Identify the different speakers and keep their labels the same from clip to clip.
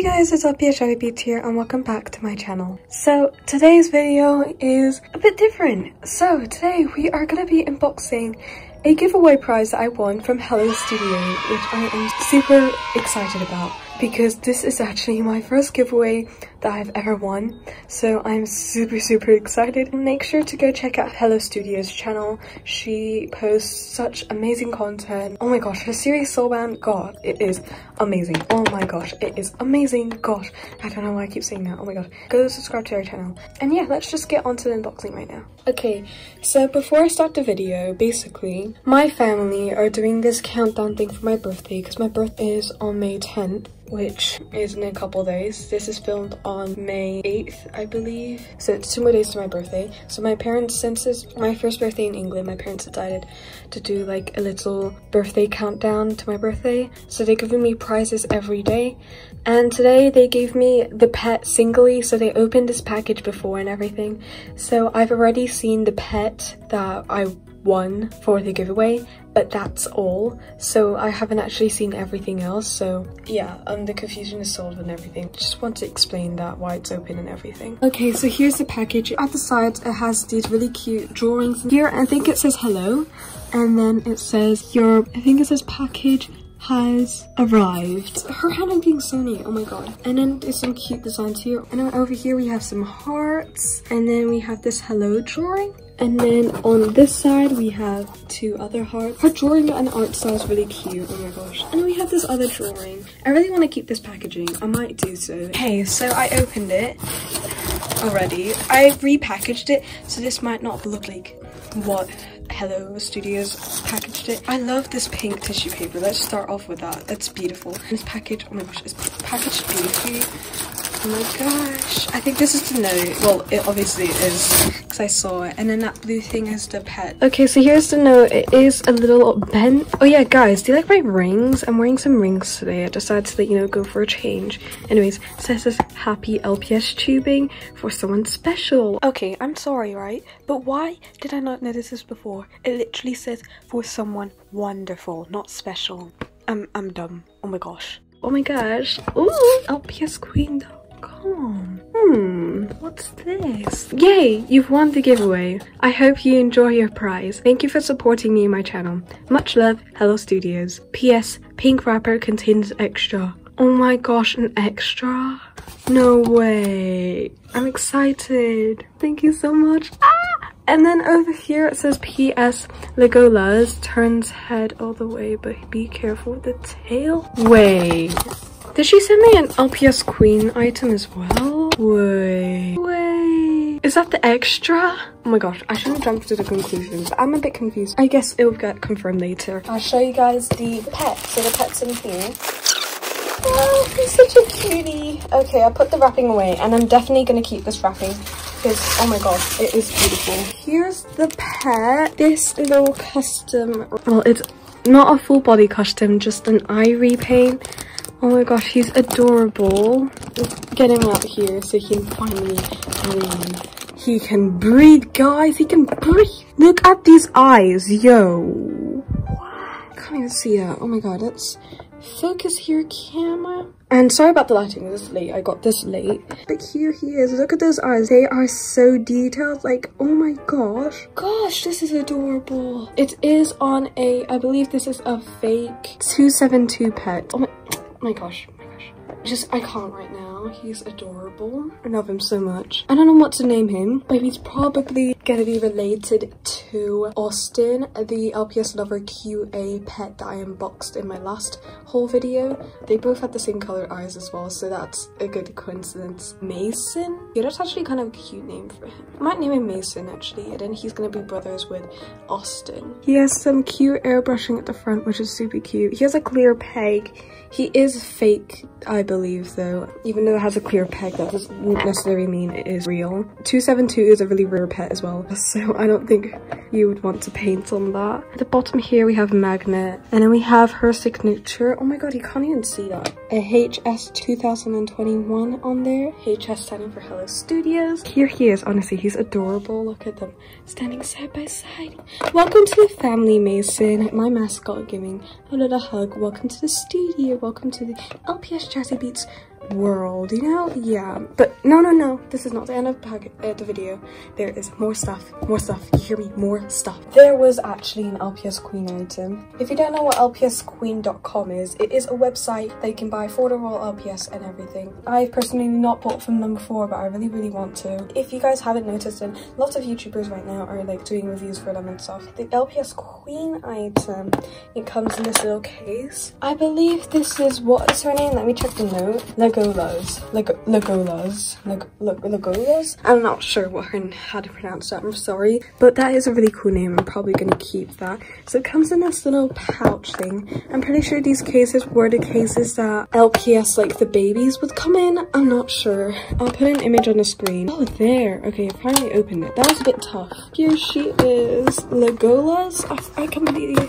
Speaker 1: Hey guys, it's LPS Jazzy Beats here and welcome back to my channel. So today's video is a bit different. So today we are going to be unboxing a giveaway prize that I won from Hello Studio, which I am super excited about because this is actually my first giveaway that I've ever won. So I'm super, super excited. Make sure to go check out Hello Studio's channel. She posts such amazing content. Oh my gosh, her series Soulbound, god, it is amazing. Oh my gosh, it is amazing. Gosh, I don't know why I keep saying that. Oh my god. Go subscribe to her channel. And yeah, let's just get onto the unboxing right now. Okay, so before I start the video, basically, my family are doing this countdown thing for my birthday because my birthday is on May 10th which is in a couple days. This is filmed on May 8th, I believe. So it's two more days to my birthday. So my parents, since it's my first birthday in England, my parents decided to do like a little birthday countdown to my birthday. So they're giving me prizes every day. And today they gave me the pet singly. So they opened this package before and everything. So I've already seen the pet that I won for the giveaway but that's all so i haven't actually seen everything else so yeah um the confusion is solved and everything just want to explain that why it's open and everything okay so here's the package at the sides it has these really cute drawings here i think it says hello and then it says your i think it says package has arrived. Her handwriting so neat, oh my god. And then there's some cute designs here. And then over here we have some hearts. And then we have this hello drawing. And then on this side, we have two other hearts. Her drawing and art style is really cute. Oh my gosh. And we have this other drawing. I really want to keep this packaging. I might do so. Okay, so I opened it already. I repackaged it, so this might not look like what Hello Studios packaged it. I love this pink tissue paper. Let's start off with that. That's beautiful. This package, oh my gosh, it's packaged beautifully. Oh my gosh. I think this is the note. Well, it obviously is because I saw it. And then that blue thing is the pet. Okay, so here's the note. It is a little bent. Oh yeah, guys, do you like my rings? I'm wearing some rings today. I decided to, you know, go for a change. Anyways, it says this happy LPS tubing for someone special. Okay, I'm sorry, right? But why did I not notice this before? It literally says for someone wonderful, not special. I'm, I'm dumb. Oh my gosh. Oh my gosh. Ooh, LPS queen though. Calm. Hmm, what's this? Yay, you've won the giveaway. I hope you enjoy your prize. Thank you for supporting me and my channel. Much love, Hello Studios. P.S. Pink wrapper contains extra. Oh my gosh, an extra? No way. I'm excited. Thank you so much. Ah! And then over here it says P.S. Legolas turns head all the way, but be careful with the tail. Wait. Did she send me an LPS Queen item as well? Wait. Wait. Is that the extra? Oh my gosh, I shouldn't jump to the conclusions. I'm a bit confused. I guess it'll get confirmed later. I'll show you guys the pet. So the pet's in here. Oh, he's such a cutie. Okay, I put the wrapping away and I'm definitely going to keep this wrapping because, oh my god, it is beautiful. Here's the pet. This little custom, well, it's not a full body custom, just an eye repaint. Oh my gosh, he's adorable. Get him out here so he can finally breathe. He can breathe, guys. He can breathe. Look at these eyes, yo. Can't even see that. Oh my god, let's focus here, camera. And sorry about the lighting, this late. I got this late. But here he is. Look at those eyes. They are so detailed. Like, oh my gosh. Gosh, this is adorable. It is on a, I believe this is a fake 272 pet. Oh my, Oh my gosh, oh my gosh. Just, I can't right now. He's adorable. I love him so much. I don't know what to name him, but he's probably gonna be related to Austin, the LPS Lover QA pet that I unboxed in my last haul video. They both had the same color eyes as well, so that's a good coincidence. Mason? Yeah, that's actually kind of a cute name for him. I might name him Mason, actually, and then he's gonna be brothers with Austin. He has some cute airbrushing at the front, which is super cute. He has a clear peg. He is fake, I believe, though. Even though it has a clear peg, that doesn't necessarily mean it is real. 272 is a really rare pet as well, so I don't think you would want to paint on that. At the bottom here, we have Magnet, and then we have her signature. Oh my god, you can't even see that. A HS 2021 on there. HS standing for Hello Studios. Here he is, honestly, he's adorable. Look at them standing side by side. Welcome to the family, Mason. My mascot giving a little hug. Welcome to the studio welcome to the LPS Jazzy Beats world, you know? Yeah, but no, no, no, this is not the end of uh, the video. There is more stuff, more stuff, you hear me? More stuff. There was actually an LPS Queen item. If you don't know what lpsqueen.com is, it is a website that you can buy Royal LPS and everything. I've personally not bought from them before, but I really, really want to. If you guys haven't noticed, and lots of YouTubers right now are like doing reviews for them and stuff. The LPS Queen item, it comes in this little case. I believe this is, what is her name? Let me check the note. Legolas. Lego, Legolas. Leg, Legolas? I'm not sure what her, how to pronounce that, I'm sorry. But that is a really cool name, I'm probably gonna keep that. So it comes in this little pouch thing. I'm pretty sure these cases were the cases that LPS, like the babies would come in. I'm not sure. I'll put an image on the screen. Oh, there. Okay, I finally opened it. That was a bit tough. Here she is. Legolas. I, I completely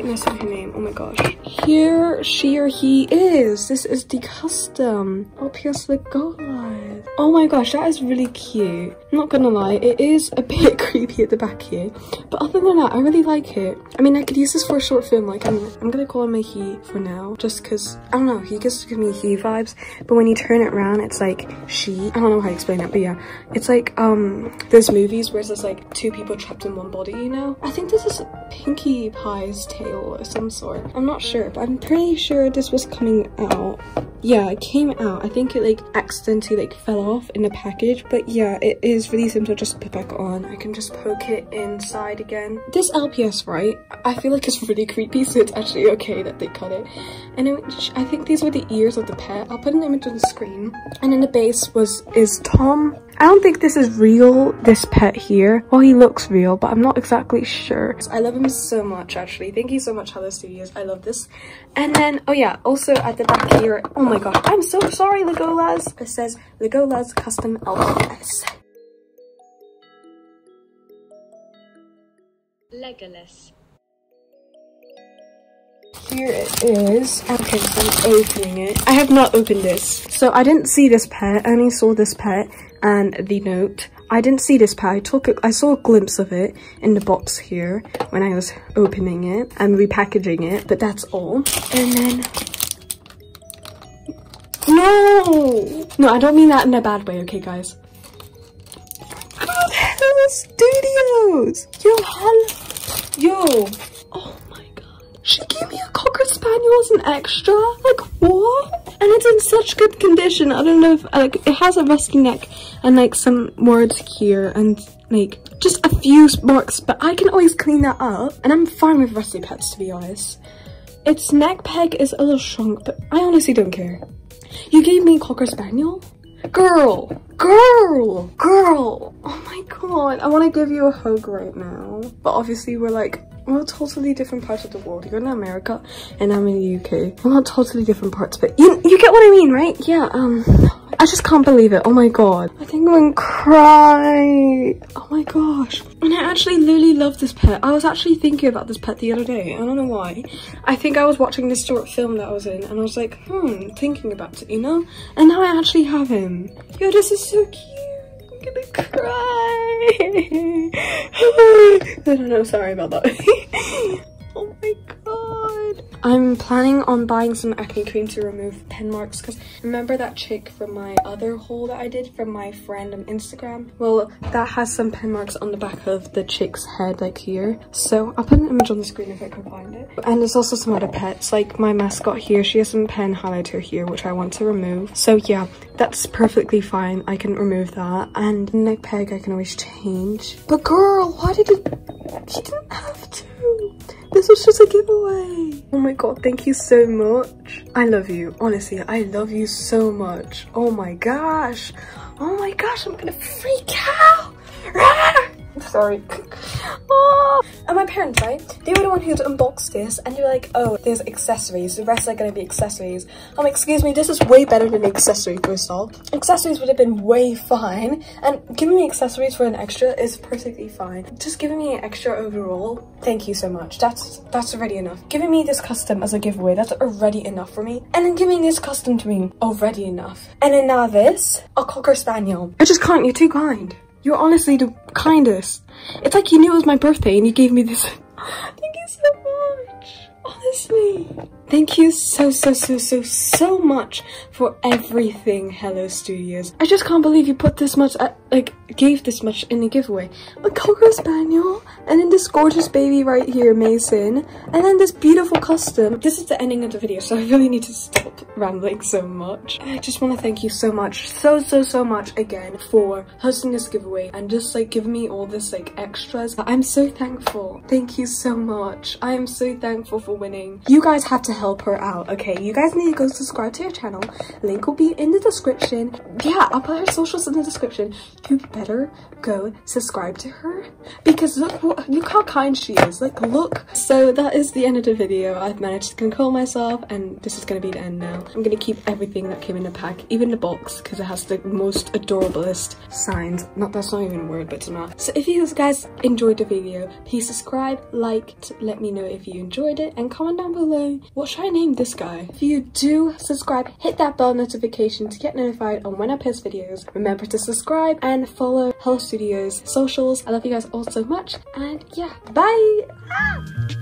Speaker 1: keep missing her name. Oh my gosh. Here she or he is. This is the custom. LPS Legolas. Oh my gosh, that is really cute. I'm not gonna lie, it is a bit creepy at the back here. But other than that, I really like it. I mean, I could use this for a short film. Like, I'm, I'm gonna call him a he for now. Just because, I don't know, he gives me he vibes. But when you turn it around, it's like she. I don't know how to explain it, but yeah. It's like, um, there's movies where there's like two people trapped in one body, you know? I think this is Pinkie Pie's tail of some sort. I'm not sure, but I'm pretty sure this was coming out. Yeah, it came out. I think it like accidentally like fell off in the package. But yeah, it is really simple just put back on. I can just poke it inside again. This LPS, right? I feel like it's really creepy, so it's actually okay that they cut it. And it, I think these were the ears of the pet. I'll put an image on the screen. And in the base was is Tom I don't think this is real, this pet here. Well, he looks real, but I'm not exactly sure. I love him so much, actually. Thank you so much, Hello Studios. I love this. And then, oh yeah, also at the back here, oh my gosh, I'm so sorry, Legolas. It says Legolas Custom LPS. Legolas. Here it is. Okay, so I'm opening it. I have not opened this. So I didn't see this pet, I only saw this pet and the note. I didn't see this pet. I took a, I saw a glimpse of it in the box here when I was opening it and repackaging it, but that's all. And then no, no, I don't mean that in a bad way. Okay, guys. Studios. Yo, hello. Yo. Oh my god. She gave me a cocker spaniel as an extra. Like what? And it's in such good condition. I don't know if like it has a rusty neck and like some words here and like just a few marks but I can always clean that up and I'm fine with rusty pets to be honest. Its neck peg is a little shrunk but I honestly don't care. You gave me a Cocker Spaniel? Girl! Girl! Girl! Oh my god, I want to give you a hug right now. But obviously we're like we're totally different parts of the world. You're in America and I'm in the UK. We're not totally different parts, but you, you get what I mean, right? Yeah, um, I just can't believe it. Oh my god. I think I'm gonna cry. Oh my gosh. And I actually literally love this pet. I was actually thinking about this pet the other day. I don't know why. I think I was watching this short film that I was in and I was like, hmm, thinking about it, you know? And now I actually have him. Yo, this is so cute. I'm gonna cry. I don't know, sorry about that. oh my god. I'm planning on buying some acne cream to remove pen marks because remember that chick from my other haul that I did from my friend on Instagram? Well, that has some pen marks on the back of the chick's head like here. So I'll put an image on the screen if I can find it. And there's also some other pets like my mascot here. She has some pen highlighter here which I want to remove. So yeah, that's perfectly fine. I can remove that. And neck peg I can always change. But girl, why did it? She didn't have to. This was just a giveaway. Oh my god, thank you so much. I love you. Honestly, I love you so much. Oh my gosh. Oh my gosh, I'm gonna freak out. Ah! Sorry. And my parents, right? They were the one who'd unboxed this and they were like, oh, there's accessories. The rest are gonna be accessories. I'm like, excuse me, this is way better than accessory first off. Accessories would have been way fine. And giving me accessories for an extra is perfectly fine. Just giving me an extra overall, thank you so much. That's that's already enough. Giving me this custom as a giveaway, that's already enough for me. And then giving this custom to me, already enough. And then now this, a Cocker Spaniel. I just can't, you're too kind. You're honestly the kindest. It's like you knew it was my birthday and you gave me this. Thank you so much. Thank you so, so, so, so, so much for everything, Hello Studios. I just can't believe you put this much, uh, like, gave this much in a giveaway. A Cocker Spaniel, and then this gorgeous baby right here, Mason, and then this beautiful custom. This is the ending of the video, so I really need to stop rambling so much. I just want to thank you so much, so, so, so much again for hosting this giveaway and just, like, giving me all this, like, extras. I'm so thankful. Thank you so much. I am so thankful for winning. You guys have to help her out, okay? You guys need to go subscribe to her channel. Link will be in the description. Yeah, I'll put her socials in the description. You better go subscribe to her because look look how kind she is. Like look. So that is the end of the video. I've managed to control myself and this is gonna be the end now. I'm gonna keep everything that came in the pack, even the box, because it has the most adorablest signs. Not that's not even a word, but it's not. So if you guys enjoyed the video, please subscribe, like, let me know if you enjoyed it, and comment down below what should I name this guy? If you do subscribe, hit that bell notification to get notified on when I post videos. Remember to subscribe and follow Hello Studios socials. I love you guys all so much, and yeah, bye!